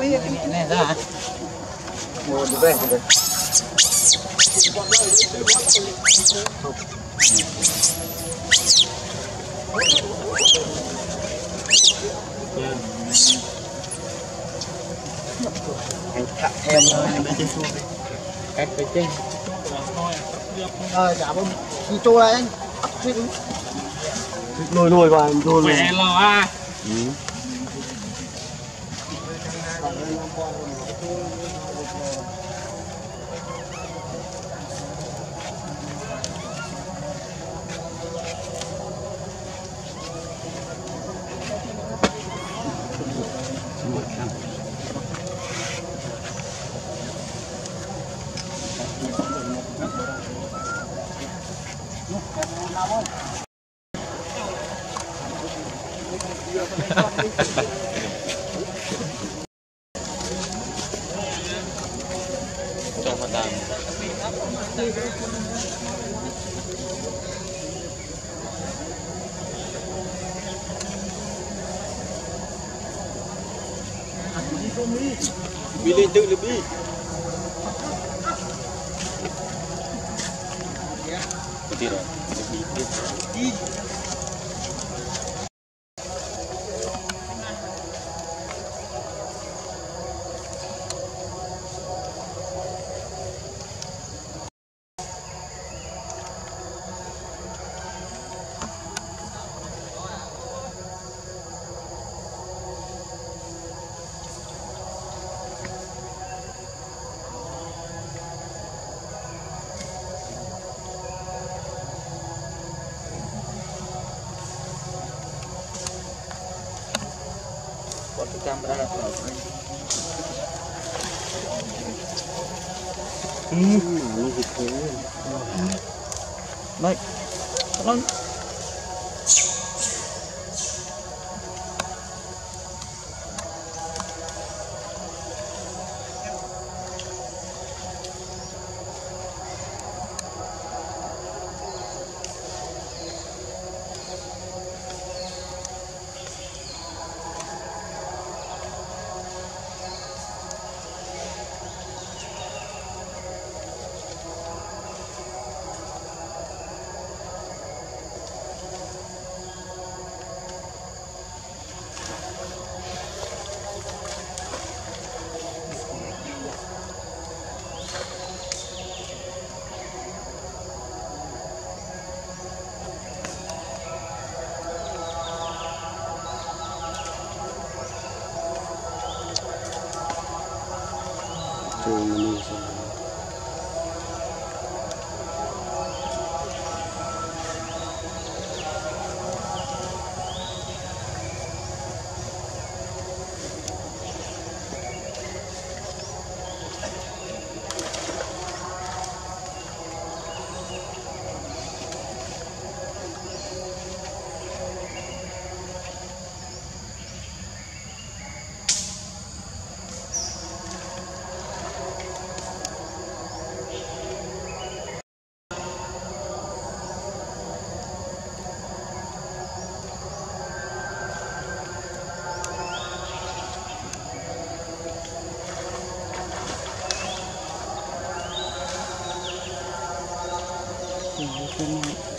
này ra mua được về được em cách cái chân rồi dạ bông đi chua lại lôi lôi vào lôi lôi mẹ lo à. ừ. Para el amor, Bila itu lebih Ketirah Lebih Ketirah ចាំប្រដាប់ដល់ស្អីអឺនេះគឺមិនខ្លាំង during the meeting. 嗯。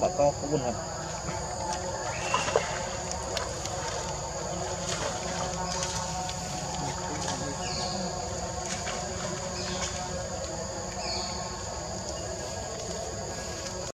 맛과 구분하라.